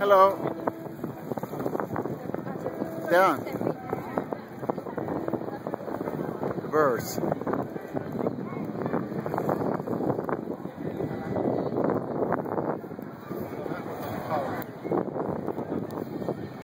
Hello. Down. Birds.